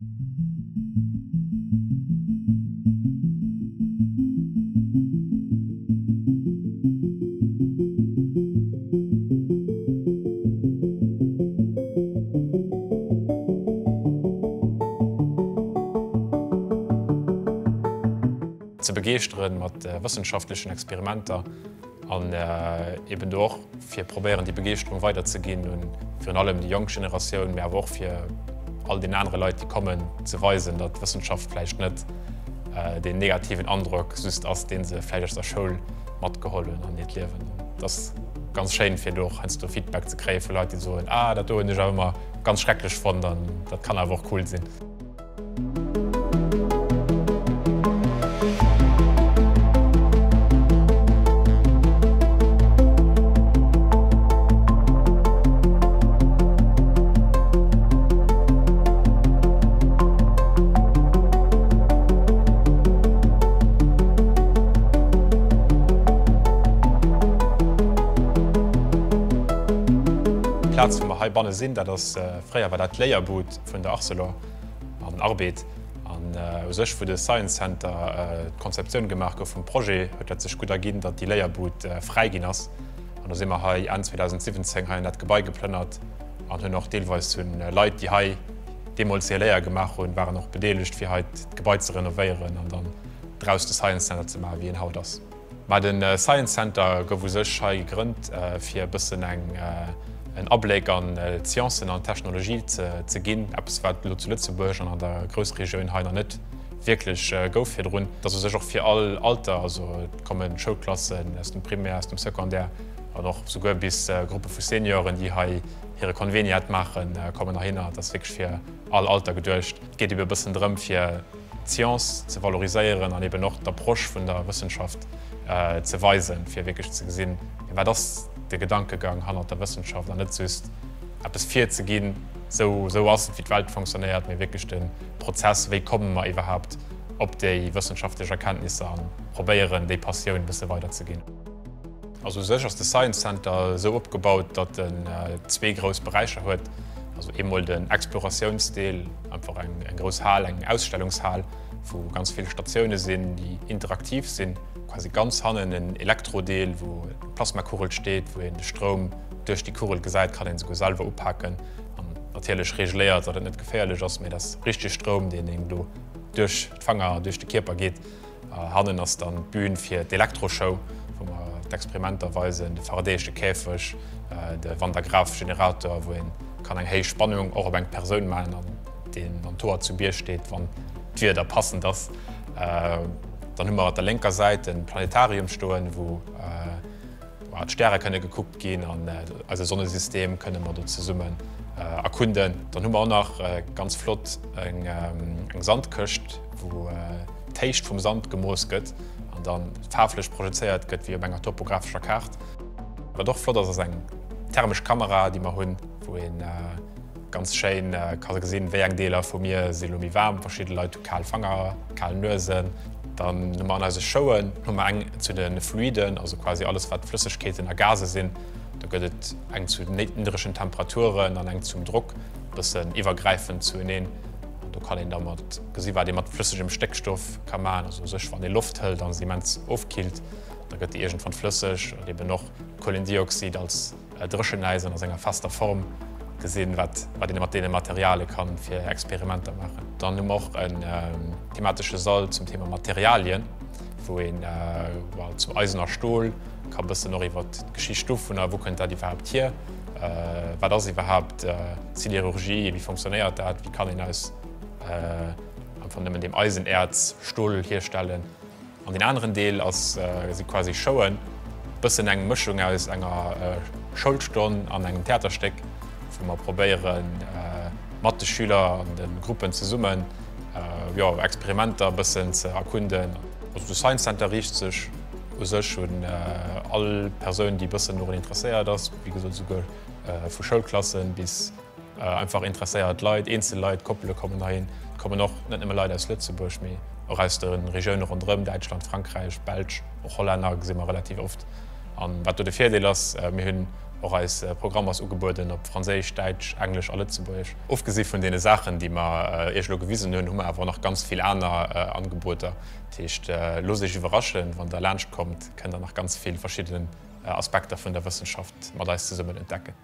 ze begeeren mat äh, wissenschaftlichen Experimenter an äh, eben doch fir probieren die Begeerung weiterzugehen und für allem die Junggenerationen mehr wo fir all den andere Leute die kommen zu weisen, dat Wissenschaftsfle net äh, den negativen Andruck süßt aus den se fleisch der Schul mat gehollen an net lewen. Das ganz schön fir doch hanst du Feedback zu für Leute die so ah, dat immer ganz schrecklich von dann dat kann einfach cool sinn. Platz vum Haibanne sinn, dat dasréier äh, war dat Léierboot vun der Arcelor an Arbeet an äh, sech vu de Science Center äh, Konzeptioun gemerk vum Pro huet dat sech gut ergin, dat die Léierboot äh, freigin ass. an ass immer Hai an 2017 ha net Gebäi geplnnert an hunn noch deelweis hunn äh, Leiit die Hai demol Léier gemacht hun waren noch bedeelecht fir heit Gebäi ze renovéieren an dann drauss de Science Center ze ma wie en Haut ass. Ma den äh, Science Center gowu sech hai gegrünnnt äh, fir bëssen eng äh, en Ableg an äh, Scienzen an Technologie ze, ginn, Apps wat zu Lützeburg an an der Grosregioun heiner net wirklich äh, gouf fir run, dat sech auch fir all Alter also kommen Showklassen ass dem Primär aus dem Sekundär an noch so go bis äh, Gruppe vu Senioen, die ha ihre Konveniat machen, äh, kommen nach hinnner, das fi fir all Alter gedurcht. Geht iwwer bisssen dëm fir Science ze valoriseieren an eben noch der Prosch vun der Wissenschaft äh, ze weisen, fir wirklich ze gesinn. Ja, das der Gedankegang han der Wissenschaft net zyst Ab es vier ze gehen so, so was wie Welt funktioniert mir wirklich den Prozess wie kommen man überhaupt op de wissenschaftliche Erkenntnisse an probieren de Passion bis weiterzugehen. Also sech aus das Science Center so abgebaut, dat den äh, zwei groß Bereiche huet, also immer den Explorationsstil einfach ein, ein groß Hall, ein Ausstellungshall, wo ganz viele Stationen sind, die interaktiv sind, quasi ganz hannen en Elektrodeel, wo Plasmakurel steht, wo en de Strom durch die Kurel gesäit kann den Salve oppacken, an natürlich regléiert oder net gefährlich ass mir das richtige Strom, den eng du durch Fanger durch die Körper geht, hannen ass dann Bbünen fir d'Elektroshow, wo man d'Experimenterweise de faradésche Käfech, de Wandergrafgenerator, wo kann eng héich Spannung or eng Per meinen an den an Tor zu Bier steht, wann wie da passen das. Äh, dann immer der lenker Seite ein Planetarium stoen, wo äh, Sterre könne geguckt gehen an äh, Sonnesystem könne man dort zu summen äh, erkunden. Dann hummer auch noch äh, ganz flott eng ähm, Sand köcht, wo äh, Techt vom Sand gemoos gött an dann taflech produziert gött wie enger topografischer Kart. Aber doch flott dass eng thermisch Kamera, die man hunn, wo in, äh, ganz schein äh, kann gesinn Wéngdeler vu mir selomi warm, verschiedene Leute Karlfanger, Karl Nösen, dann man also showen eng zu den Fluiden, also quasi alles wat Flüssigkeit in der Gase sinn. Da gëtt eng zu nettenschen Temperaturen an eng zum Druck bis iwwergreifend zu nehmen. du kann ihn damit sie war mat flüssigem Steckstoff kann man sech van die Luft hält, dann sie mans aufkilt, da gëtt die egent von flüssig und noch Kohlendioxid als äh, Drscheneisen aus enger faster Form gesehen wat bei den den Materiale kann fir Experimente machen. Dann auch ein ähm, thematische Soll zum Thema Materialien, wo äh, zum Eisener Stuhl kann bis noch iwwer Geschichtstufen wo könnt die überhaupt hier äh, war das überhaupt äh, Siderurgie, wie funktioniert dat, wie kann als äh, von dem, dem Eisenerzstuhl herstellen. An den anderen Deel als äh, sie quasi showen, bis eng Mischung aus enger äh, Schuldstunde an engem Theatersteck, wo man probéieren äh, Matheschüler an den Gruppen zu summen, äh, ja, Experimenter bis ze erkunden. Also du Science Center riecht sich sech schon äh, all Personen, die bisssen nur interesseiert das, wie gesagt so äh, vu Schulklassen bis äh, einfach interesseiert Leiit, Einzel Leiit, Koppel kommen dahin, kommen noch net immer Leiit aus Lützeburg mé aus den Regionen rundrem Deutschland, Frankreich, Belsch, auch Holländer sind immer relativ oft. Und wat du de Pferdelass äh, hunn auch als äh, Programm aus Ugeboten op Franzisch, Deutsch, Englisch alle zu beich. Ofgesi von denen Sachen, die man äh, gewiesen hun hummer aber noch ganz viel andere äh, Angebote Techt äh, losig überraschen, wann der Lsch kommt, kann er noch ganz viel verschiedene äh, Aspekte von der Wissenschaft mal da zu entdecken.